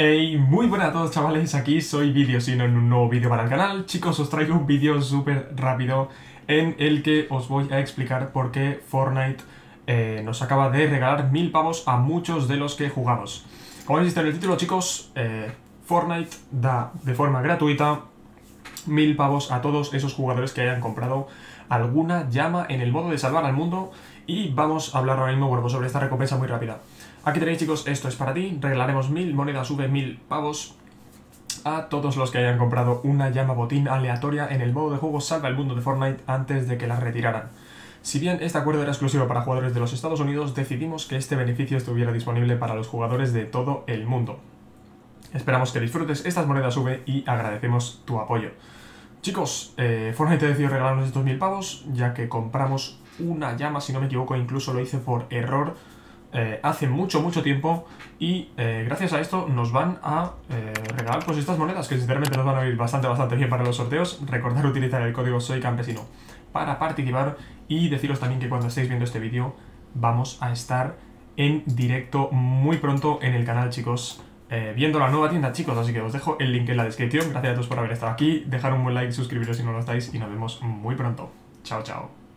Hey, muy buenas a todos chavales, aquí soy Videosino en un nuevo vídeo para el canal. Chicos, os traigo un vídeo súper rápido en el que os voy a explicar por qué Fortnite eh, nos acaba de regalar mil pavos a muchos de los que jugamos. Como habéis visto en el título, chicos, eh, Fortnite da de forma gratuita mil pavos a todos esos jugadores que hayan comprado alguna llama en el modo de salvar al mundo y vamos a hablar ahora mismo pues sobre esta recompensa muy rápida. Aquí tenéis chicos, esto es para ti, regalaremos mil monedas V, mil pavos a todos los que hayan comprado una llama botín aleatoria en el modo de juego Salva el Mundo de Fortnite antes de que la retiraran. Si bien este acuerdo era exclusivo para jugadores de los Estados Unidos, decidimos que este beneficio estuviera disponible para los jugadores de todo el mundo. Esperamos que disfrutes estas monedas V y agradecemos tu apoyo. Chicos, eh, Fortnite decidió regalarnos estos mil pavos, ya que compramos una llama, si no me equivoco, incluso lo hice por error eh, hace mucho, mucho tiempo y eh, gracias a esto nos van a eh, regalar pues estas monedas que sinceramente nos van a ir bastante, bastante bien para los sorteos. Recordar utilizar el código Soy Campesino para participar y deciros también que cuando estéis viendo este vídeo vamos a estar en directo muy pronto en el canal, chicos. viendo la nueva tienda, chicos, así que os dejo el link en la descripción. Gracias a todos por haber estado aquí. Dejar un buen like, suscribiros si no lo estáis y nos vemos muy pronto. Chao, chao.